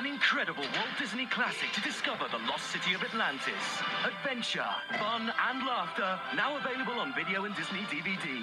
An incredible Walt Disney classic to discover the lost city of Atlantis. Adventure, fun, and laughter, now available on video and Disney DVD.